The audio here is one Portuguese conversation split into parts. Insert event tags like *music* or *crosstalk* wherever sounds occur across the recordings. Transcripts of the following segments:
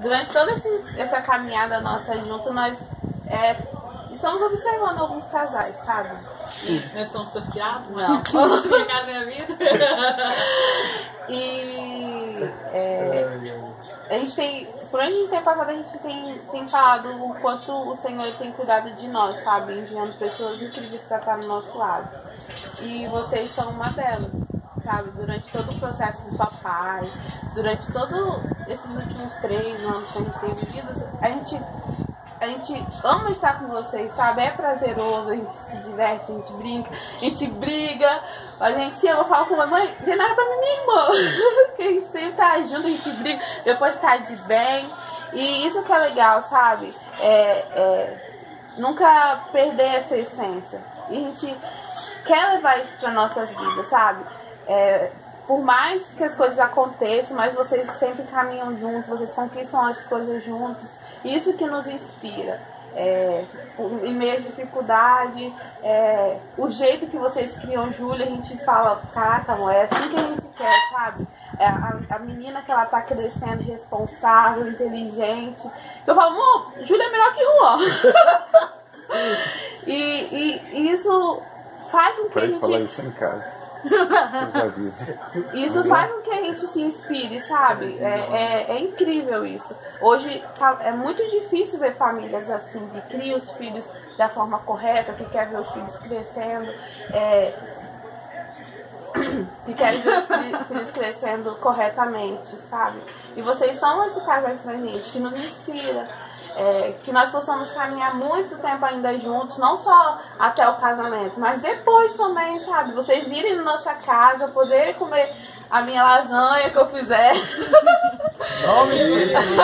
durante toda esse, essa caminhada nossa junto, nós é, estamos observando alguns casais, sabe? E nós somos sorteados? Não. *laughs* Minha casa, minha vida. *laughs* E é, a gente tem, por onde a gente tem passado, a gente tem, tem falado o quanto o Senhor tem cuidado de nós, sabe? Enviando pessoas incríveis para estar no nosso lado. E vocês são uma delas, sabe? Durante todo o processo do papai, durante todos esses últimos três anos que a gente tem vivido, a gente a gente ama estar com vocês, sabe? É prazeroso, a gente se diverte, a gente brinca, a gente briga, a gente se ama, fala com a mãe, de nada pra mim, minha irmã. que a gente sempre tá junto, a gente briga, depois tá de bem. E isso que é legal, sabe? É, é nunca perder essa essência. E a gente quer levar isso para nossas vidas, sabe? É, por mais que as coisas aconteçam, mas vocês sempre caminham juntos, vocês conquistam as coisas juntos. Isso que nos inspira. É, em meio à dificuldade, é, o jeito que vocês criam Júlia, a gente fala, caraca, amor, é assim que a gente quer, sabe? É, a, a, menina que ela tá crescendo responsável, inteligente. Eu falo, amor, Júlia é melhor que Juan. *laughs* e, e, e, isso faz com que Pode a gente. falar isso em casa. *laughs* Isso faz com que a gente se inspire, sabe? É, é, é incrível isso. Hoje tá, é muito difícil ver famílias assim, que criam os filhos da forma correta, que quer ver os filhos crescendo, é, *coughs* que querem ver os *laughs* filhos crescendo corretamente, sabe? E vocês são esse casal pra gente, que nos inspira. É, que nós possamos caminhar muito tempo ainda juntos, não só até o casamento, mas depois também, sabe? Vocês irem na nossa casa, poderem comer a minha lasanha que eu fizer. Nome de Jesus.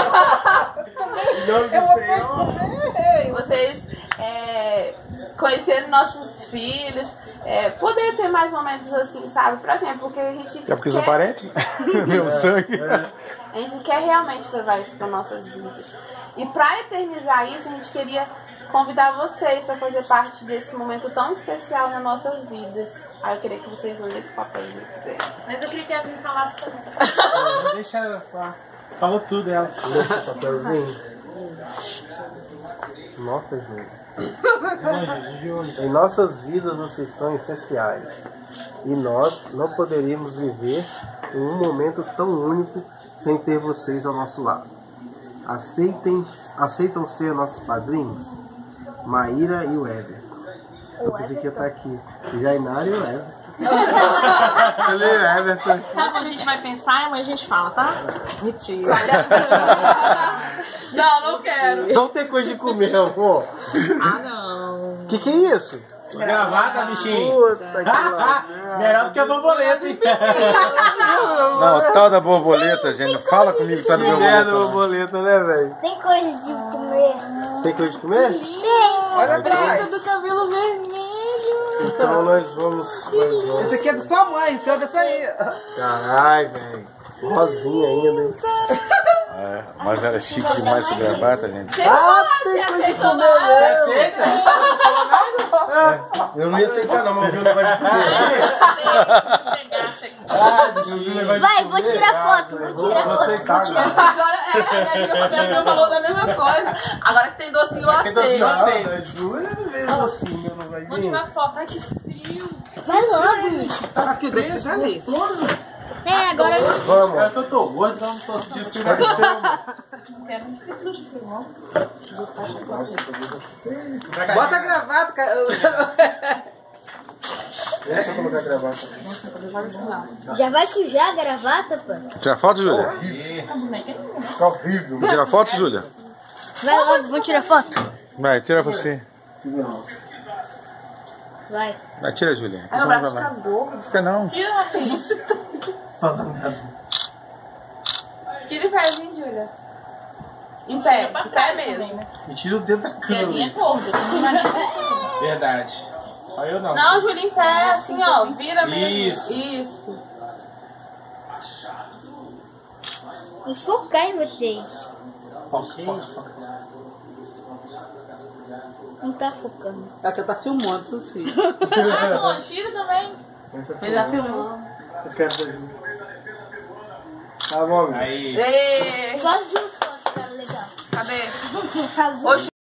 Nome do Senhor. Vocês é, conhecerem nossos filhos, é, poder ter mais momentos assim, sabe? Por exemplo, porque a gente. É porque sou quer- parente? *laughs* Meu sangue. A gente quer realmente levar isso para nossas vidas. E para eternizar isso, a gente queria convidar vocês para fazer parte desse momento tão especial nas nossas vidas. Aí eu queria que vocês lessem esse papelzinho. Mas eu queria que a Vim falasse também. Deixa ela falar. Falou tudo ela. Deixa o papelzinho. Nossa, gente. Em nossas vidas vocês são essenciais. E nós não poderíamos viver um momento tão único sem ter vocês ao nosso lado. Aceitem, aceitam ser nossos padrinhos? Maíra e o Éder. Eu pensei que ia estar aqui. Jainara e o Éder. Falei, Everton. Tá bom, a gente vai pensar, mas a gente fala, tá? Mentira. *laughs* Não, não quero. Não tem coisa de comer, amor. Ah, não. Que que é isso? Gravata, bichinho. Puta que pariu. Melhor do que a borboleta, hein? Não, tal da borboleta, gente. Não fala comigo que tá no meu Que merda, borboleta. né, velho? Tem coisa de comer. Tem coisa de comer? Tem. Olha pra do cabelo vermelho. Então nós vamos. Nós vamos. Esse aqui é da sua mãe, seu é dessa aí. Caralho, velho. Rosinha ainda, hein? *laughs* É, mas era chique demais essa gravata, gente. Ah, tem coisa de comer, Você aceita? Eu não ia aceitar, não, mas eu vi o negócio de comer. Chegasse aqui. Ah, eu vi o negócio de Vai, vou comer. tirar foto, vou tirar Vou foto, aceitar, vou tirar agora. Agora, é, a amiga Fabiana falou da mesma coisa. Agora que tem docinho, eu Tem docinho, aceito. aceito. Ah, Júlia não veio assim, não vai Vou vir. tirar foto. Ai, que frio. Vai logo, bicho. Aqui dentro, vai É, agora eu Vamos. É eu tô gordo, então não tô ser uma. Bota a gravata, cara. Deixa eu colocar a gravata. já vai sujar a gravata, pô. Tira foto, Júlia? Fica horrível. Tira foto, Júlia? Vai logo, vamos tirar foto. Vai, tira você. Vai. Vai, tira, Júlia. Ai, meu braço fica gordo. Fica não. Tira vez. Tira faz, hein, Júlia? Em pé, em pé mesmo. Me tira o dedo da Porque a minha é câmera. Não nem Verdade. Só eu não. Não, Júlia, em pé, assim, ó. Vira mesmo. Isso. Isso. Enfocar em vocês. Foca, foca, foca. Não tá focando. Ela já tá filmando, isso sim. *laughs* Ah, bom, tira também. Ele já filmou. Eu quero ver. Tá bom, Aí. É. Faz duas fotos, tá legal. Cadê? hoje